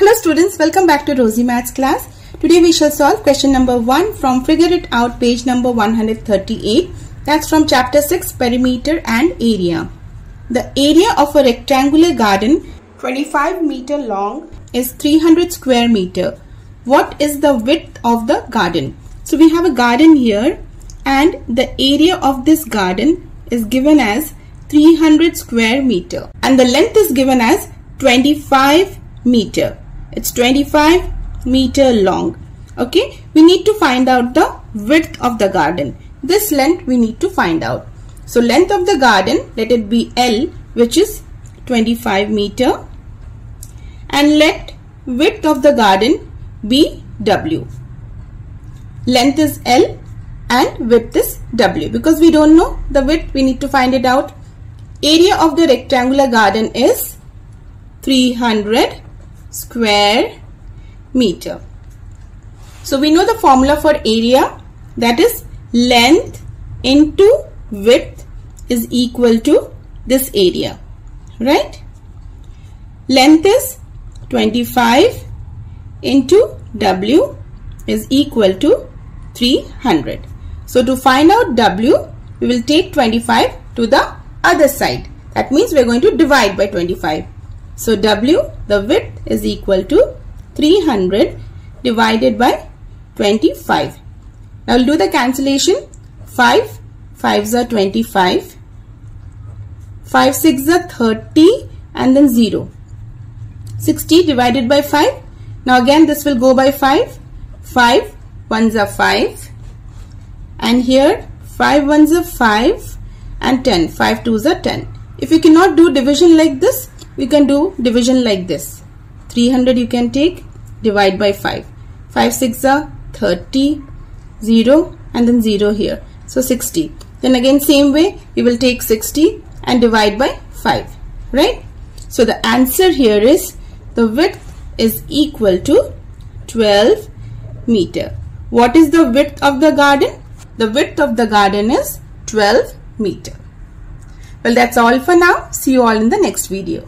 Hello students, welcome back to Rosey Maths class. Today we shall solve question number 1 from Figure It Out page number 138. That's from chapter 6 Perimeter and Area. The area of a rectangular garden 25 meter long is 300 square meter. What is the width of the garden? So we have a garden here and the area of this garden is given as 300 square meter and the length is given as 25 meter. It's 25 meter long. Okay, we need to find out the width of the garden. This length we need to find out. So length of the garden, let it be L which is 25 meter and let width of the garden be W. Length is L and width is W. Because we don't know the width, we need to find it out. Area of the rectangular garden is 300 square meter. So we know the formula for area that is length into width is equal to this area right? Length is 25 into W is equal to 300 so to find out W we will take 25 to the other side. That means we are going to divide by 25 so W, the width is equal to 300 divided by 25. Now we'll do the cancellation. 5, 5s are 25. 5, 6 are 30 and then 0. 60 divided by 5. Now again this will go by 5. 5, 1s are 5. And here 5 1s are 5 and 10. 5 2s are 10. If you cannot do division like this, we can do division like this 300 you can take divide by 5 5 6 are 30 0 and then 0 here. So 60 then again same way we will take 60 and divide by 5 right? So the answer here is the width is equal to 12 meter. What is the width of the garden? The width of the garden is 12 meter. Well that's all for now. See you all in the next video